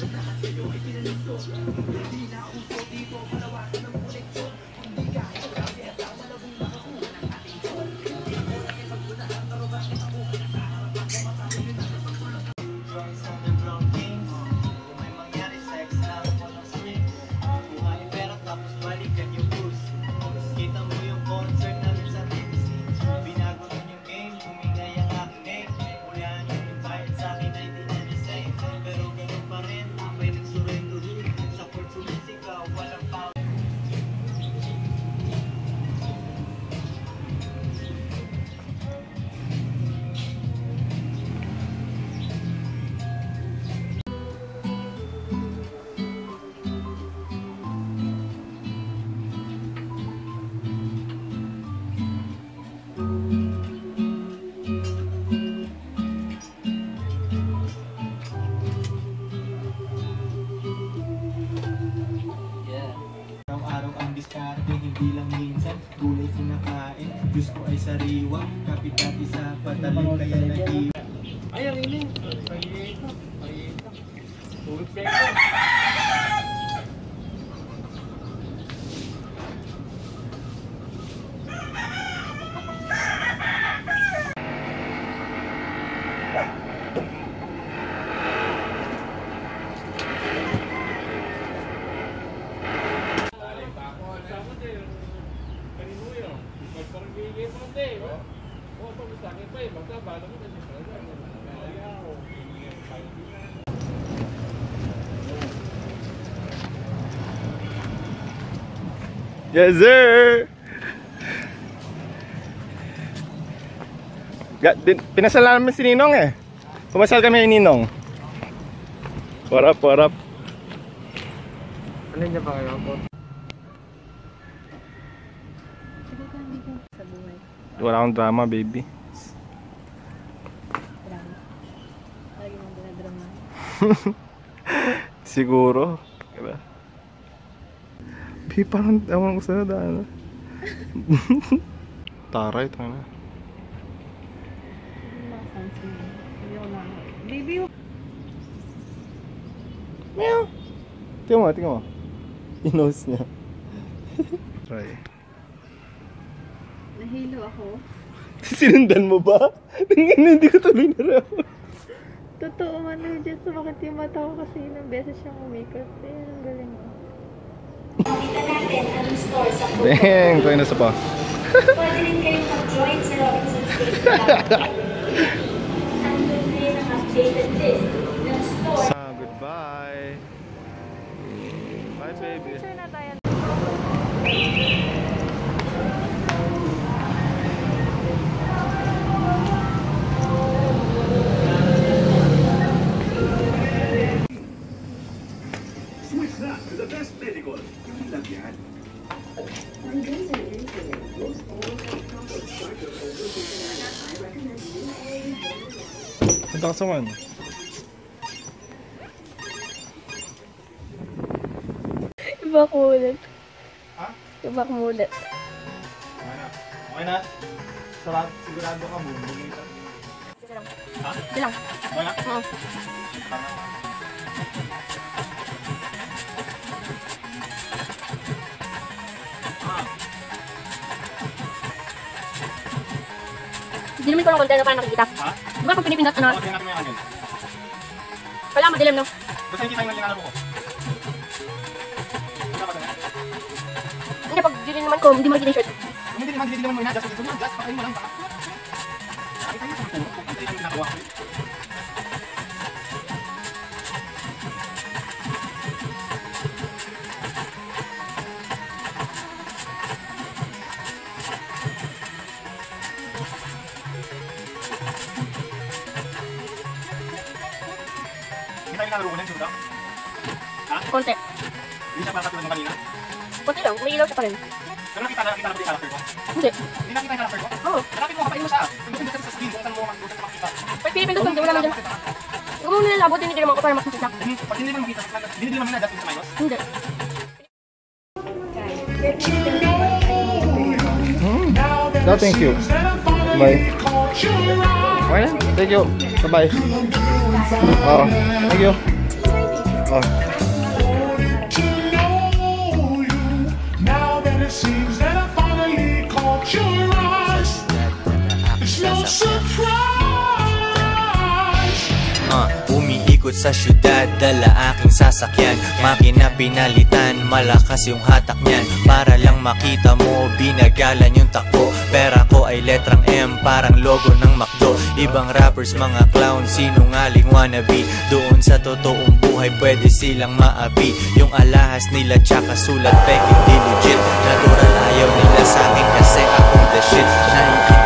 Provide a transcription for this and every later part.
Drugs diskarte, hindi lang minsan Gulay kinakain, Diyos ko ay sariwa Kapitan isa, patalim kaya nag Ay, ang ini. Pahihita. Pahihita. Tubig peko. Dali pa ako. Sama din. Kanino yun? Magpagbigay mo din. Oh, pag sa akin pa eh. Magkabalo mo na siya. Kaya ako. Yes, sir! Pinasal namin si Ninong eh. Pumasal kami ni Ninong. What up, what up? Ano niya ba kayo? Sa buhay. Wala akong drama, baby. Marami. Lagi mong dinadrama. Siguro. Diba? Bi, parang ewan ko sa'yo dahil. Taray, ito na. Baby, Meow! Tingnan mo, tingnan mo. Inos niya. Try. nahilo ako. Sinundan mo ba? Tingnan, hindi ko tuloy na raw. Totoo man, Lujas. Bakit yung mata ko kasi ilang beses siyang umikot. Eh, ang galing mo. Dang, tayo na sa pa. Pwede rin kayong mag-join sa Robinson's Cake Club. Andun din ang updated list ng store So, goodbye. Bye, baby. Picture na tayo. Punta ka sa one. Iba ko ulit. Ha? Iba ko ulit. Okay na. Okay na. Sarap, sigurado ka, bumbugi ka. Ito lang. Ha? Ito lang. Okay na? Oo. Ah, Hindi naman ko ng container para nakikita. ha? Di ba pag pinipindot, ano? Okay, natin mo yung agent. Wala, madilim, no? Basta hindi tayo lang ginalabo ko. Hindi, pag dilim naman ko, hindi mo nakikita yung shirt. Hindi naman, hindi naman mo ina, just dito mo, just pakain mo lang, baka. Nakita niyo sa mga puro, kung yung ginagawa ko. Hindi tayo ginalaro ko na yung suda. Konti. Hindi siya parang katulad ng kanina. Konti lang, may ilaw siya pa rin. Pero nakita na, nakita na ba yung character ko? Hindi. Hindi nakita yung character ko? Oo. Hanapin mo, kapain mo siya. Kung gusto ka sa screen, kung saan mo saan ka makita. Pag pinipindot hindi wala man dyan. Huwag mo nila labot, hindi naman ko para makikita. Hmm, Pag hindi man makita, hindi naman na just sa Milos. Hindi. No, thank you. Bye. Okay? Thank you. Bye-bye. Oo. Thank you. Oh. Umiikot sa syudad, dala aking sasakyan. Makina pinalitan, malakas yung hatak niyan. Para lang makita mo, binagalan yung takbo. Pera ko ay letrang M, parang logo ng McDo. Ibang rappers, mga clown, sinungaling wannabe. Doon sa totoong buhay, pwede silang maapi Yung alahas nila, tsaka sulat, pek, hindi legit Natural ayaw nila sa akin kasi akong the shit. Naiintindihan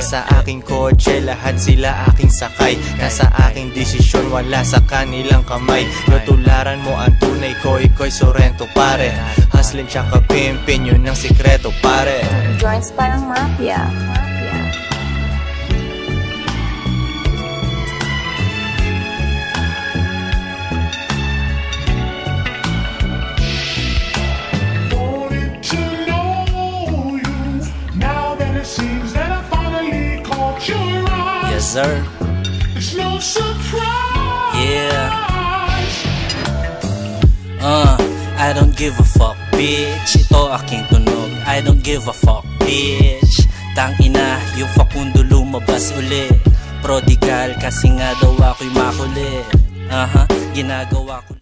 Nasa aking kotse, lahat sila aking sakay. Nasa aking desisyon, wala sa kanilang kamay. Tutularan mo ang tunay ko, iko'y Sorrento pare. Hustling tsaka pimpin, yun ang sikreto pare. Joints parang mafia. It's no surprise. Yeah. Uh, I don't give a fuck, bitch. Ito aking tunog. I don't give a fuck, bitch. Tang ina, yung Facundo lumabas uli. Prodigal kasi nga daw ako'y makuli Aha, ginagawa ko